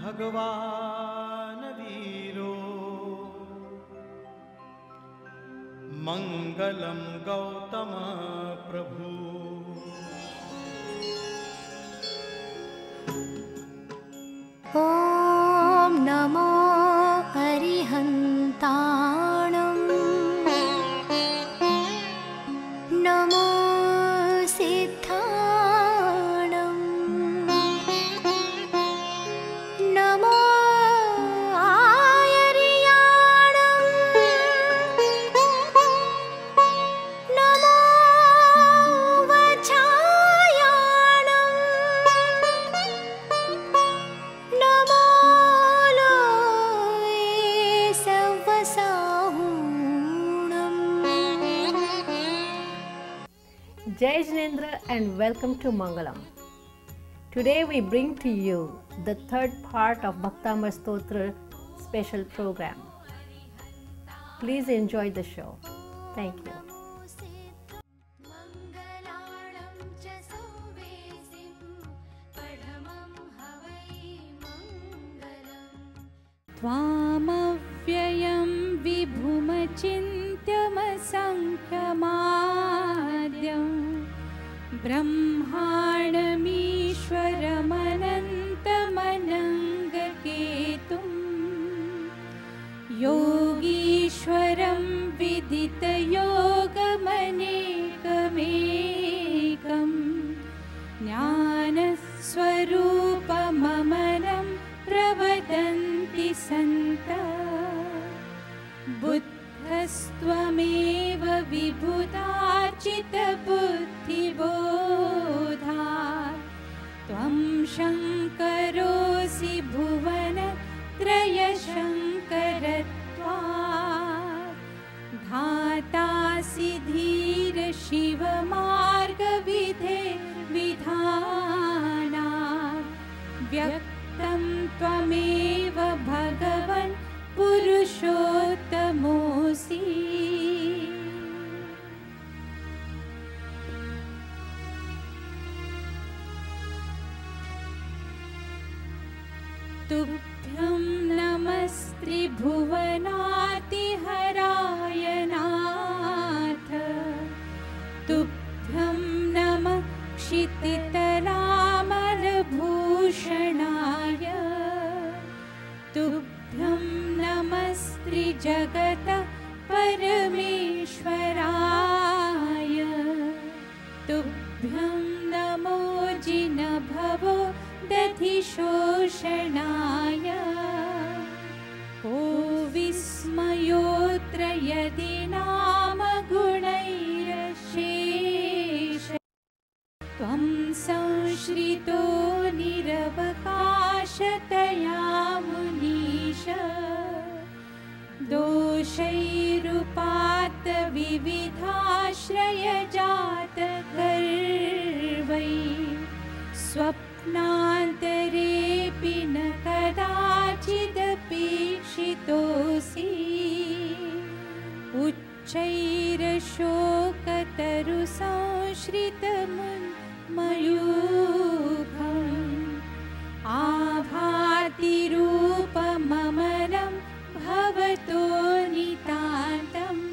भगवान् वीरो मङ्गलं गौतम प्रभु। ॐ नमो हरिहन्ताणम् Jai Jinendra and welcome to Mangalam. Today we bring to you the third part of Bhaktamar Stotra special program. Please enjoy the show. Thank you. मङ्गलाणं च सत्यमसङ्ख्यमादं ब्रह्माणमीश्वरमनन्तमनङ्गकेतुं योगीश्वरं विदितयोगमनेकमेकं ज्ञानस्वरूपमनं प्रवदन्ति सन्त बुद्धस्त्वमेव विबुधार्चितबुद्धिबोधा त्वं शङ्करोऽसि भुवनत्रयशङ्करत्वा धातासि धीर शिवमार्गविधे विधाना व्यक्तं त्वमेव भगवन् पुरुषोत्तमोऽसि तुभ्यं नमस्त्रिभुवनातिहराय नाथ। तुभ्यं नमः क्षितितरामलभूषणाय तुभ्यं नमस्त्रिजगत विस्मयोऽत्र यदि नाम गुणैरशेष त्वं संश्रितो निरवकाशतया मुनीश। दोषैरुपात विविधाश्रयजातगर्वै स्वप्नान्तरेऽपि न कदाचिदपेक्षितोऽसि चैरशोकतरुसंश्रितं मयूभम् आभातिरूपममरं भवतो नितान्तम्।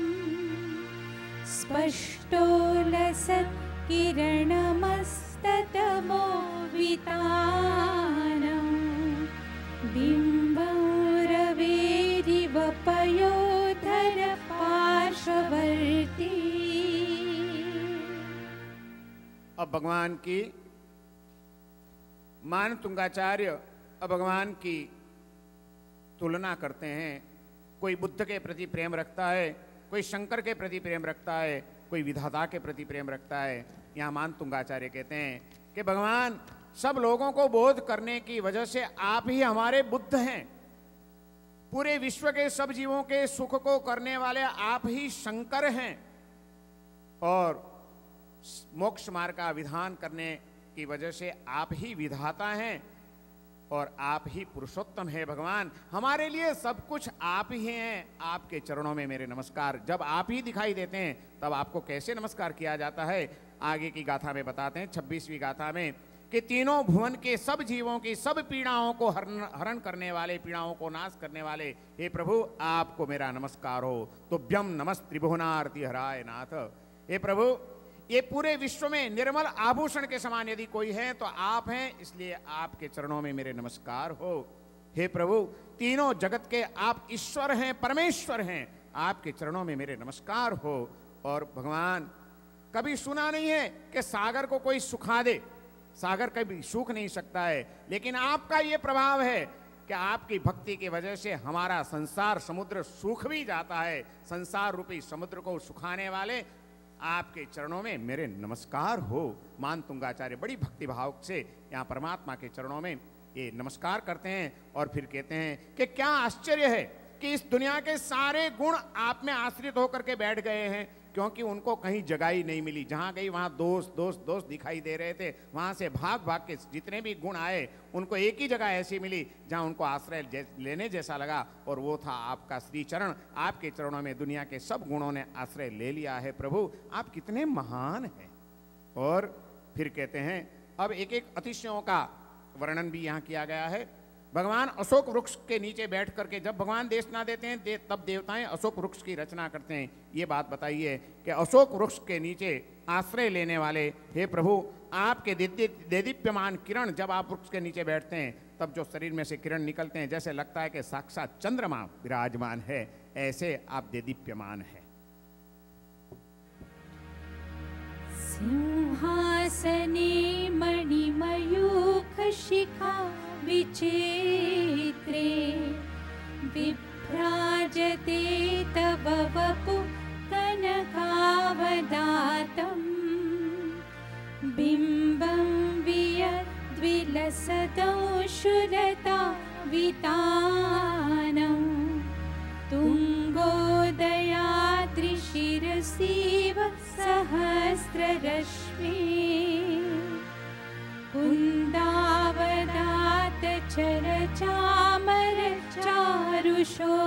स्पष्टो लसत्किरणमस्तदमो बिम् भगवान की। मान तुंगाचार्य भगवान की तुलना करते हैं। कोई बुद्ध के प्रति प्रेम रखता है, कोई शंकर के प्रति प्रेम रखता है, कोई विधाता के प्रति प्रेम रखता है। यहाँ मान तुंगाचार्य कहते हैं कि भगवान, सब लोगों को बोध करने की वजह से आप ही हमारे बुद्ध हैं। पूरे विश्व के सब जीवों के सुख को करने वाले आप ही शंकर हैं। और मोक्ष मार्ग का विधान करने की वजह से आप ही विधाता हैं और आप ही पुरुषोत्तम है भगवान। हमारे लिए सब कुछ आप ही हैं। आपके चरणों में मेरे नमस्कार। जब आप ही दिखाई देते हैं, तब आपको कैसे नमस्कार किया जाता है? आगे की गाथा में बताते हैं, छब्बीसवीं गाथा में, कि तीनों भुवन के सब जीवों की सब पीड़ाओं को हरण हरण करने वाले, पीड़ाओं को नाश करने वाले, हे प्रभु, आपको मेरा नमस्कार हो। तुभ्यम नमस् त्रिभुवनारती हराय नाथ हे प्रभु ये पूरे विश्व में निर्मल आभूषण के समान यदि कोई है तो आप हैं, इसलिए आपके चरणों में मेरे नमस्कार हो। हे प्रभु, तीनों जगत के आप ईश्वर हैं, परमेश्वर हैं, आपके चरणों में मेरे नमस्कार हो। और भगवान, कभी सुना नहीं है कि सागर को कोई सुखा दे। सागर कभी सूख नहीं सकता है, लेकिन आपका ये प्रभाव है कि आपकी भक्ति की वजह से हमारा संसार समुद्र सूख भी जाता है। संसार रूपी समुद्र को सुखाने वाले आपके चरणों में मेरे नमस्कार हो। मान तुंगाचार्य बड़ी भक्ति भाव से यहाँ परमात्मा के चरणों में ये नमस्कार करते हैं और फिर कहते हैं कि क्या आश्चर्य है कि इस दुनिया के सारे गुण आप में आश्रित होकर के बैठ गए हैं। क्योंकि उनको कहीं जगह ही नहीं मिली। जहाँ गई, वहाँ दोस्त दोस्त दोस्त दिखाई दे रहे थे। वहाँ से भाग भाग के जितने भी गुण आए, उनको एक ही जगह ऐसी मिली, जहाँ उनको आश्रय लेने जैसा लगा, और वो था आपका श्री चरण आपके चरणों में दुनिया के सब गुणों ने आश्रय ले लिया है, प्रभु। आप कितने महान हैं। और फिर कहते हैं, अब एक एक अतिशयों का वर्णन भी यहाँ किया गया है। भगवान अशोक वृक्ष के नीचे बैठ करके जब भगवान देश ना देते हैं दे, तब देवताएँ अशोक वृक्ष की रचना करते हैं। ये बात बताइए कि अशोक वृक्ष के नीचे आश्रय लेने वाले हे प्रभु आपके देदीप्यमान किरण जब आप वृक्ष के नीचे बैठते हैं तब जो शरीर में से किरण निकलते हैं जैसे लगता है कि साक्षात चंद्रमा विराजमान है ऐसे आप देदीप्यमान है। सिंहासने मणिमयूखशिखा विचित्रे। विभ्राजते तव वपु कनकावदातम् बिम्बं वियद्विलसदंशुरता वितानम् तुङ्गोदयात्रिशिरसीव सहस्ररश्मि कुन्दावदात चरचामर चारुशोभम्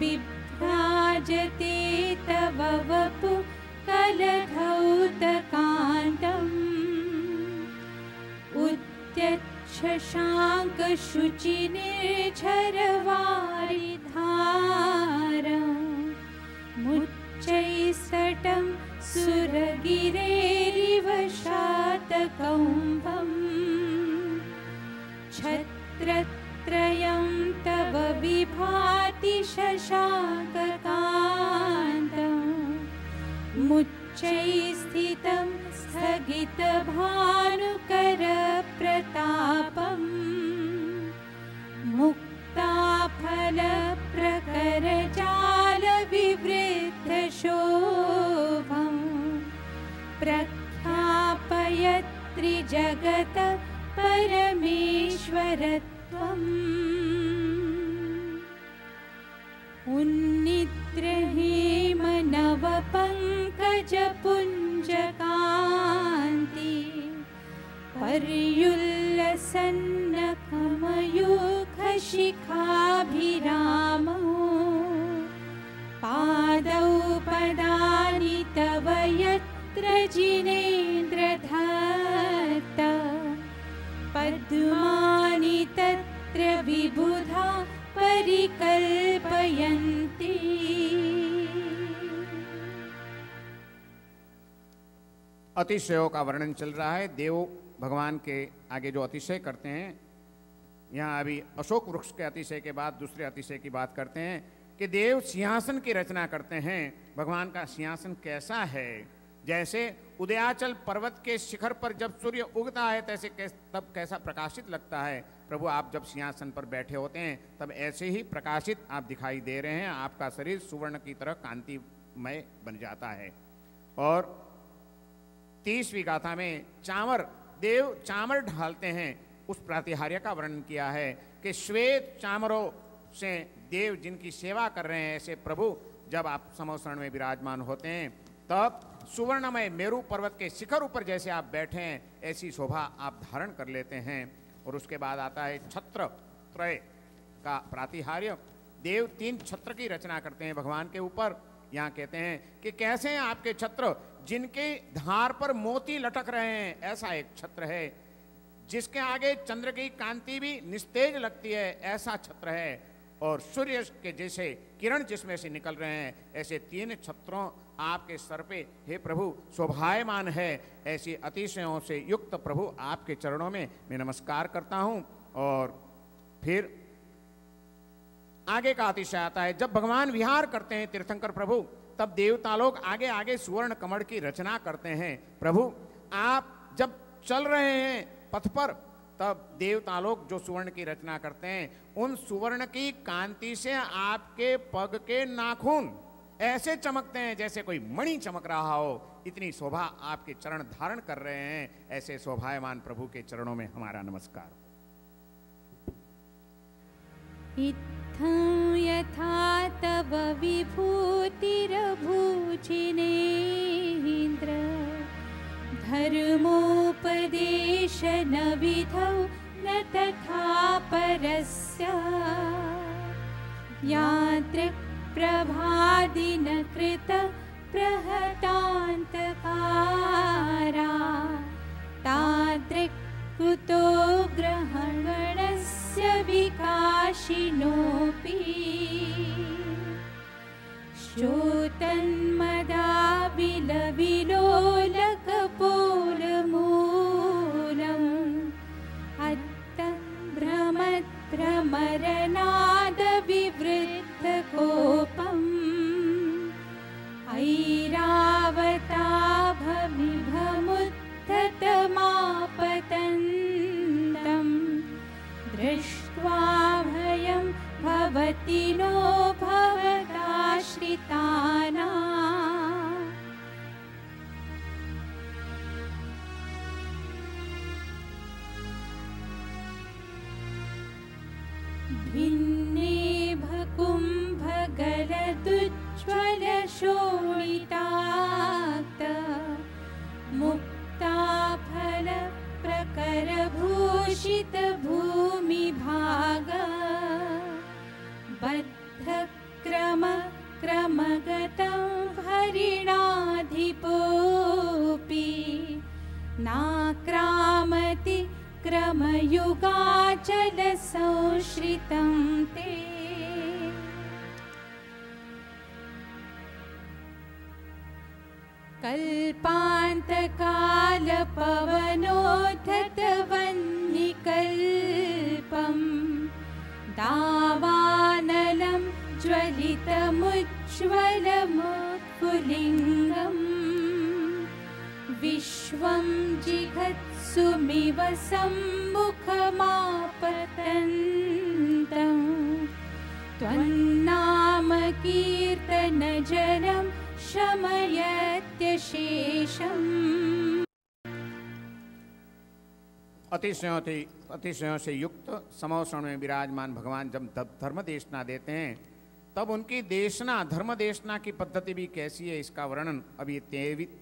बिभ्राजते तव वपु कलधौतकान्तम् उद्यच्छशाङ्कशुचिनिर्झरवारिधारम् सटं सुरगिरेरिवशातकौम्भम्। छत्रत्रयं तव विभाति मुच्चैः स्थितं स्थगितभा परमेश्वरत्वम् उन्निद्रहेमनवपङ्कजपुञ्जकान्ति पर्युल्लसन्नखमयूखशिखाभिरामौ पादौ पदानि तव यत्र जिनेन्द्रधत्त अतिशयों का वर्णन चल रहा है। देव भगवान के आगे जो अतिशय करते हैं यहाँ अभी अशोक वृक्ष के अतिशय के बाद दूसरे अतिशय की बात करते हैं कि देव सिंहासन की रचना करते हैं। भगवान का सिंहासन कैसा है? जैसे उदयाचल पर्वत के शिखर पर जब सूर्य उगता है तैसे कैस, तब कैसा प्रकाशित लगता है? प्रभु आप जब सिंहासन पर बैठे होते हैं तब ऐसे ही प्रकाशित आप दिखाई दे रहे हैं। आपका शरीर सुवर्ण की तरह कांतिमय बन जाता है। और तीसवीं गाथा में चामर देव चामर ढालते हैं। उस प्रातिहार्य का वर्णन किया है कि श्वेत चामरों से देव जिनकी सेवा कर रहे हैं, ऐसे प्रभु जब आप समोसरण में विराजमान होते हैं, तब सुवर्णमय मेरू पर्वत के शिखर ऊपर जैसे आप बैठे हैं, ऐसी शोभा आप धारण कर लेते हैं। और उसके बाद आता है छत्र त्रय का प्रातिहार्य। देव तीन छत्र की रचना करते हैं, भगवान के ऊपर यहाँ कहते हैं कि कैसे हैं आपके छत्र जिनके धार पर मोती लटक रहे हैं? ऐसा एक छत्र है। जिसके आगे चंद्र की कांति भी निस्तेज लगती है, ऐसा छत्र है। और सूर्य के जैसे किरण जिसमें से निकल रहे हैं, ऐसे तीन छत्रों आपके सर पे, हे प्रभु, शोभायमान है। ऐसी अतिशयों से युक्त प्रभु आपके चरणों में मैं नमस्कार करता हूँ। और फिर आगे का अतिशय आता है। जब भगवान विहार करते हैं तीर्थंकर प्रभु, तब देवता लोग आगे आगे सुवर्ण कमल की रचना करते हैं। प्रभु, आप जब चल रहे हैं पथ पर, तब देवता लोग जो सुवर्ण की रचना करते हैं, उन सुवर्ण की कांति से आपके पग के नाखून ऐसे चमकते हैं जैसे कोई मणि चमक रहा हो। इतनी शोभा आपके चरण धारण कर रहे हैं, ऐसे शोभायमान प्रभु के चरणों में हमारा नमस्कार। इत्थं यथा तव विभूतिरभूचिनेन्द्र। धर्मोपदेशनविधौ न तथा परस्य। यादृक्प्रभादिनकृत प्रहतान्तकारा। तादृक् कुतो विकाशिनोऽपि श्रोतन्मदा विलविलोलकपोलमूलम् अभ्रमत्रमरणादविवृथको ुगाचलसंश्रितं ते। कल्पान्तकालपवनोद्धवन्निकल्पं दावानलं ज्वलितमुज्ज्वलमुत्पुलिङ्गम् विश्वं जिघत् जिघत्सुमिव सम्मुखमापतन्तम् त्वन्नाम कीर्तनजलं शमयत्यशेषम्। अतिशयों अतिशयों से युक्त समोषण में विराजमान भगवान जब धर्म देशना देते हैं, तब उनकी देशना धर्म देशना की पद्धति भी कैसी है, इसका वर्णन अभी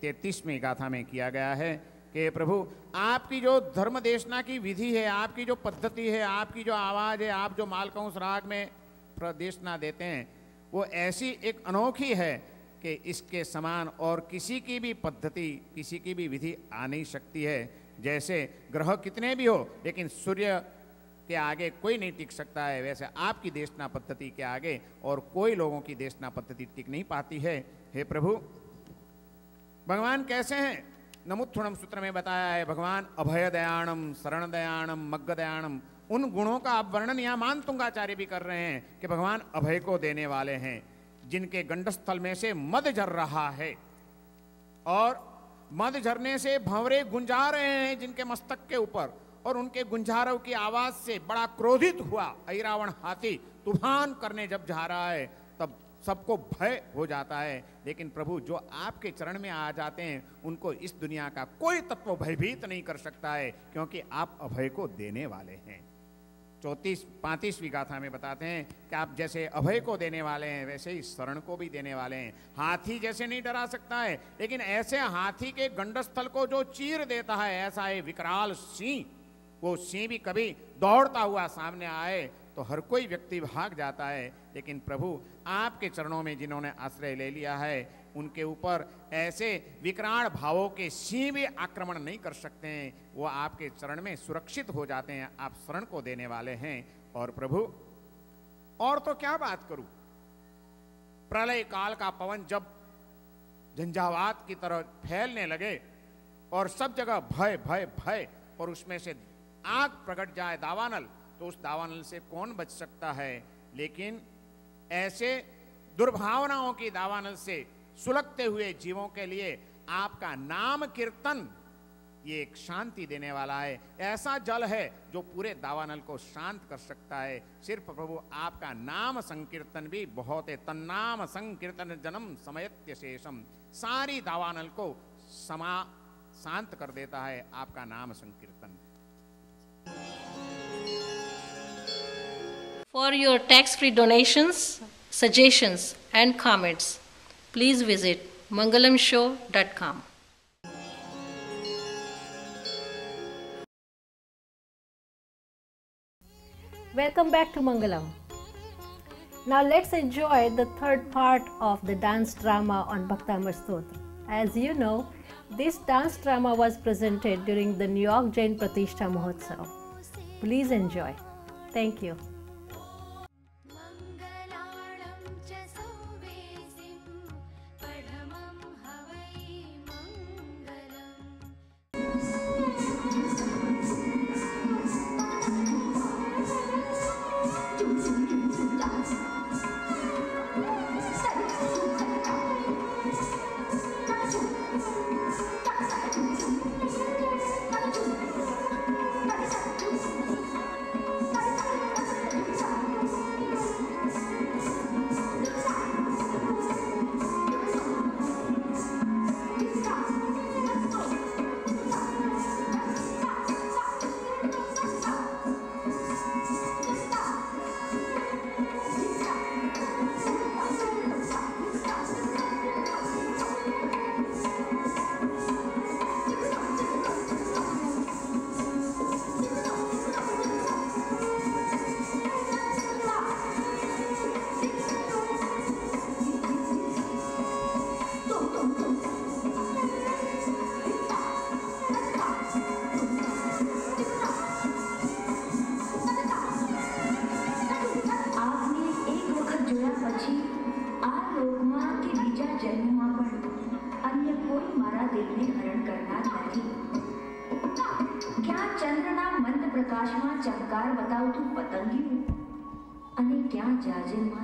तैतीसवीं गाथा में किया गया है। कि प्रभु, आपकी जो धर्म देशना की विधि है, आपकी जो पद्धति है, आपकी जो आवाज़ है, आप जो मालकंस राग में प्रदेशना देते हैं, वो ऐसी एक अनोखी है कि इसके समान और किसी की भी पद्धति, किसी की भी विधि आ नहीं सकती है। जैसे ग्रह कितने भी हो, लेकिन सूर्य के आगे कोई नहीं टिक सकता है, वैसे आपकी देशना पद्धति के आगे और कोई लोगों की देशना पद्धति टिक नहीं पाती है। हे प्रभु, भगवान कैसे हैं? नमुत्थुणम सूत्र में बताया है, भगवान अभय दयाणम शरण दयाणम मग्ग दयाणम उन गुणों का आप वर्णन यहाँ मान तुंगाचार्य भी कर रहे हैं कि भगवान अभय को देने वाले हैं, जिनके गंडस्थल में से मद झर रहा है। और मद झरने से भंवरे गुंजा रहे हैं जिनके मस्तक के ऊपर, और उनके गुंजारव की आवाज़ से बड़ा क्रोधित हुआ ऐरावण हाथी, तूफ़ान करने जब जा रहा है सबको भय हो जाता है। लेकिन प्रभु, जो आपके चरण में आ जाते हैं, उनको इस दुनिया का कोई तत्व भयभीत नहीं कर सकता है, क्योंकि आप अभय को देने वाले हैं। चौतीस, पैंतीसवीं गाथा में बताते हैं कि आप जैसे अभय को देने वाले हैं, वैसे ही शरण को भी देने वाले हैं। हाथी जैसे नहीं डरा सकता है, लेकिन ऐसे हाथी के गंडस्थल को जो चीर देता है, ऐसा है विकराल सिंह। वो सिंह भी कभी दौड़ता हुआ सामने आए तो हर कोई व्यक्ति भाग जाता है। लेकिन प्रभु आपके चरणों में जिन्होंने आश्रय ले लिया है, उनके ऊपर ऐसे विकराण भावों के भी आक्रमण नहीं कर सकते हैं। वो आपके चरण में सुरक्षित हो जाते हैं, आप शरण को देने वाले हैं। और प्रभु, और तो क्या बात करूँ? प्रलय काल का पवन जब झंझावात की तरह फैलने लगे और सब जगह भय भय भय, और उसमें से आग प्रकट जाए दावानल तो उस दावानल से कौन बच सकता है? लेकिन ऐसे दुर्भावनाओं की दावानल से सुलगते हुए जीवों के लिए आपका नाम कीर्तन ये एक शांति देने वाला है। ऐसा जल है जो पूरे दावानल को शांत कर सकता है। सिर्फ़ प्रभु, आपका नाम संकीर्तन भी बहुत है। तन्नाम संकीर्तन जन्म समयत्य शेषम। सारी दावानल को समा, शांत कर देता है आपका नाम संकीर्तन। For your tax free donations, suggestions, and comments, please visit mangalamshow.com. Welcome back to Mangalam. Now let's enjoy the third part of the dance drama on Bhaktamar Stotra. As you know, this dance drama was presented during the New York Jain Pratishtha Mahotsav. Please enjoy. Thank you. imagine. my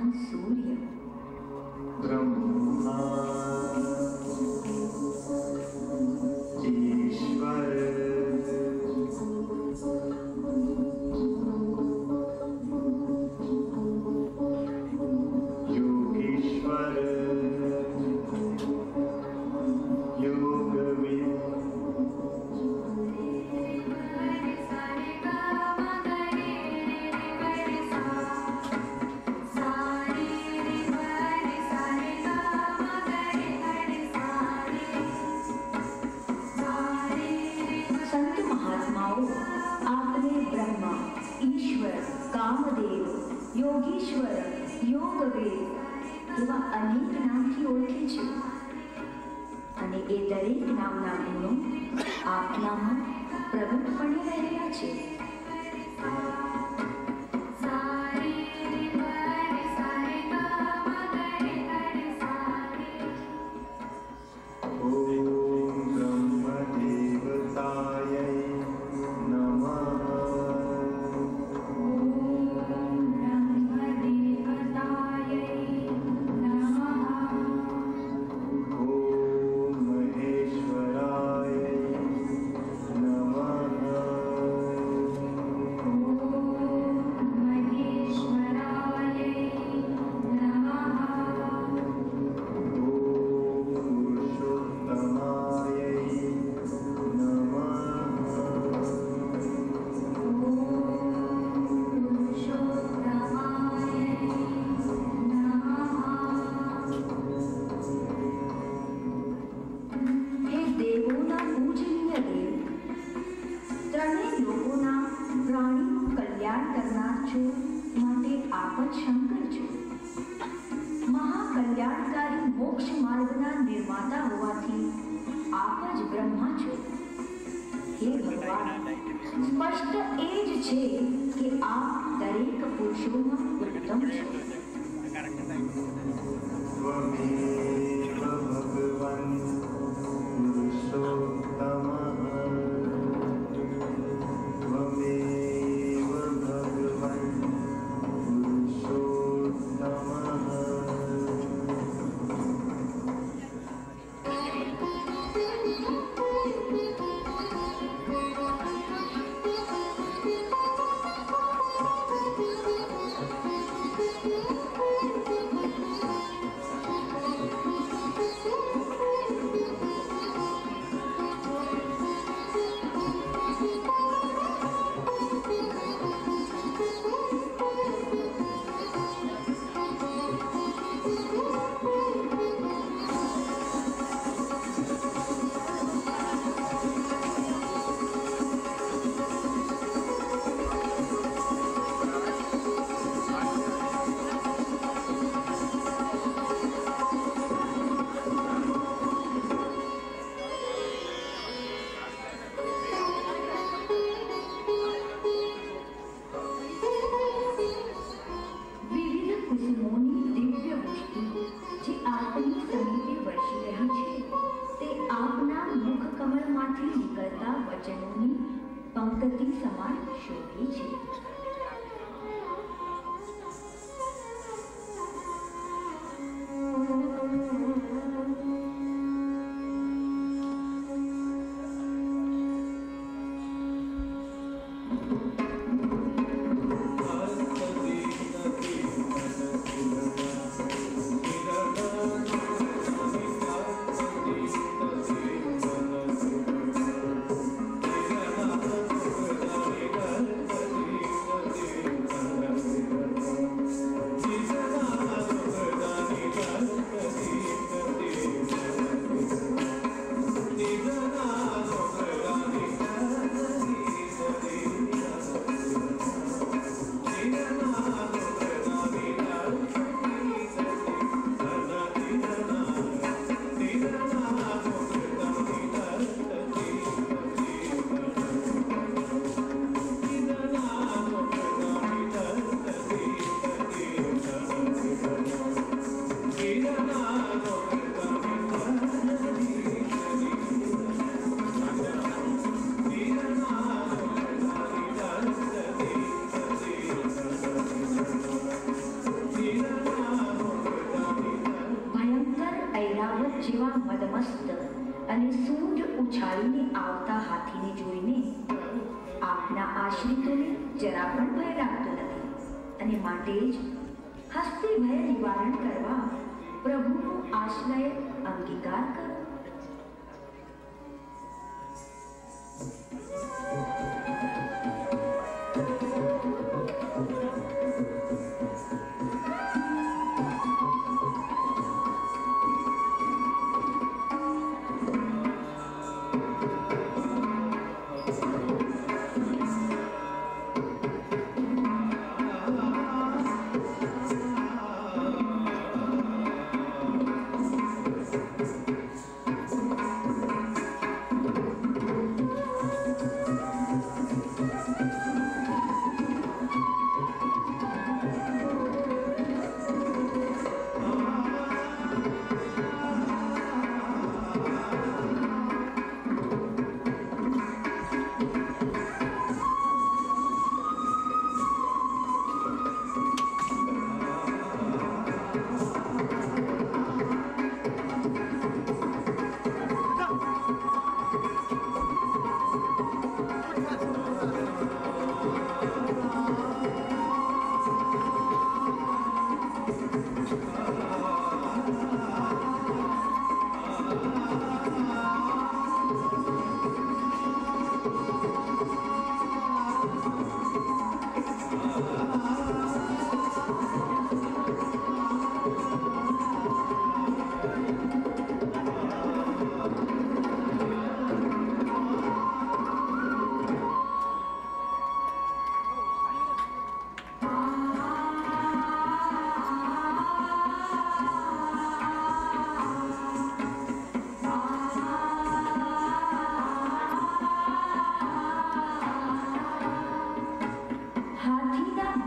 એ દરેક નામના ગુણો આપનામાં પ્રગટપણે રહેલા છે. હે ભગવાન સ્પષ્ટ એ જ છે કે આપ દરેક પુરુષોમાં ઉત્તમ છો સ્વામી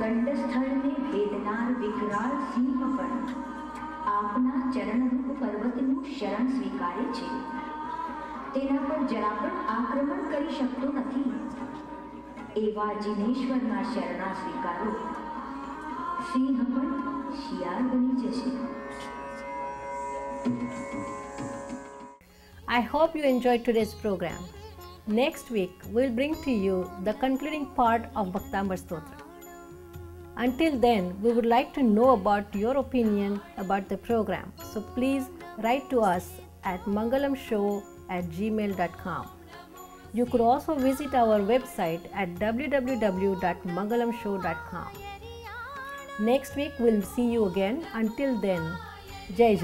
કંઠસ્થળ ને વેદનાર વિકરાળ સિંહ પણ આપના ચરણરૂપ પર્વતનું શરણ સ્વીકારે છે તેના પર જરા પણ આક્રમણ કરી શકતો નથી એવા જિનેશ્વરના શરણા સ્વીકારો સિંહ પણ શિયાળ બની જશે I hope you enjoyed today's program. Next week, we'll bring to you the concluding part of Bhaktambar Stotra. Until then, we would like to know about your opinion about the program. So please write to us at mangalamshow at gmail.com. You could also visit our website at www.mangalamshow.com. Next week, we'll see you again. Until then, Jai.